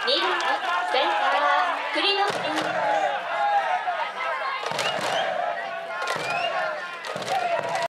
2番センター栗野君